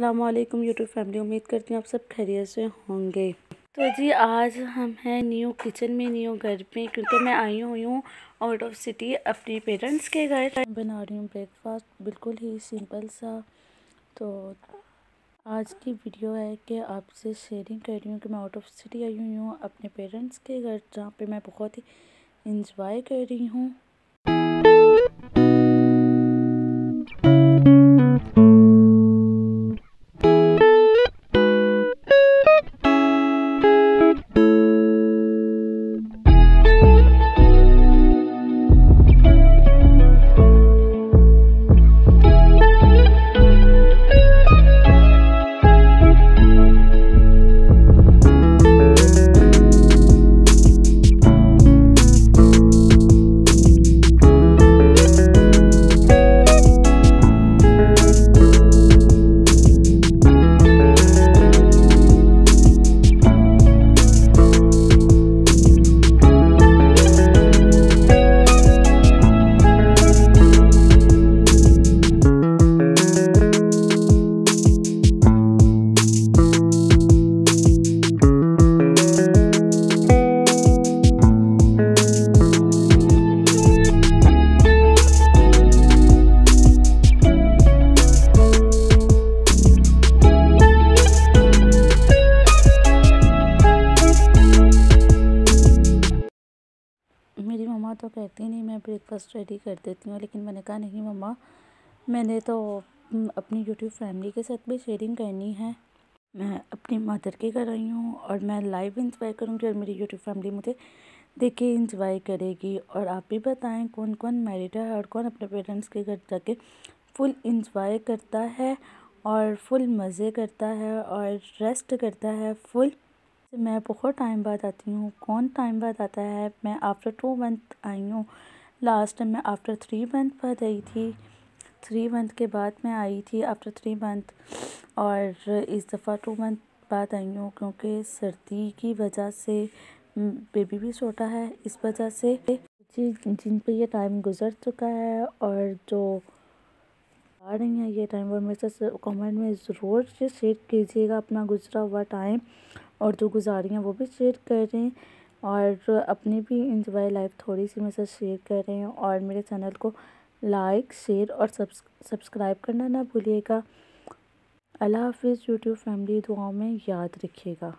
अल्लाम YouTube family उम्मीद करती हूँ आप सब खैरियत से होंगे। तो जी, आज हम हैं न्यू किचन में न्यू घर में क्योंकि मैं आई हुई हूँ आउट ऑफ़ सिटी अपने पेरेंट्स के घर। बना रही हूँ ब्रेकफास्ट बिल्कुल ही सिंपल सा। तो आज की वीडियो है कि आपसे शेयरिंग कर रही हूँ कि मैं आउट ऑफ़ सिटी आई हुई हूँ अपने पेरेंट्स के घर, जहाँ पे मैं बहुत ही इंजॉय कर रही हूँ। मम्मा तो कहती नहीं, मैं ब्रेकफास्ट रेडी कर देती हूँ। लेकिन मैंने कहा, नहीं मम्मा, मैंने तो अपनी यूट्यूब फैमिली के साथ भी शेयरिंग करनी है। मैं अपनी मदर के घर आई हूँ और मैं लाइव इंजॉय करूँगी और मेरी यूट्यूब फैमिली मुझे देख इंजॉय करेगी। और आप भी बताएँ कौन कौन मैरिड है और कौन अपने पेरेंट्स के घर जाके फुल इंजॉय करता है और फुल मज़े करता है और रेस्ट करता है फुल मैं बहुत टाइम बाद आती हूँ। कौन टाइम बाद आता है? मैं आफ्टर टू मंथ आई हूँ। लास्ट टाइम मैं आफ्टर थ्री मंथ बाद आई थी। थ्री मंथ के बाद मैं आई थी आफ्टर थ्री मंथ और इस दफ़ा टू मंथ बाद आई हूँ क्योंकि सर्दी की वजह से बेबी भी छोटा है। इस वजह से जी जिन पर यह टाइम गुज़र चुका है और जो आ रही हैं ये टाइम और मेरे साथ कमेंट में ज़रूर शेयर कीजिएगा अपना गुजरा हुआ टाइम और जो गुजारी हैं वो भी शेयर कर रहे हैं और अपनी भी इंजॉय लाइफ थोड़ी सी मेरे साथ शेयर कर रहे हैं और मेरे चैनल को लाइक, शेयर और सब्सक्राइब करना ना भूलिएगा। अल्लाह हाफिज़ यूट्यूब फैमिली दुआओं में याद रखिएगा।